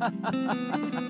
ha ha ha ha ha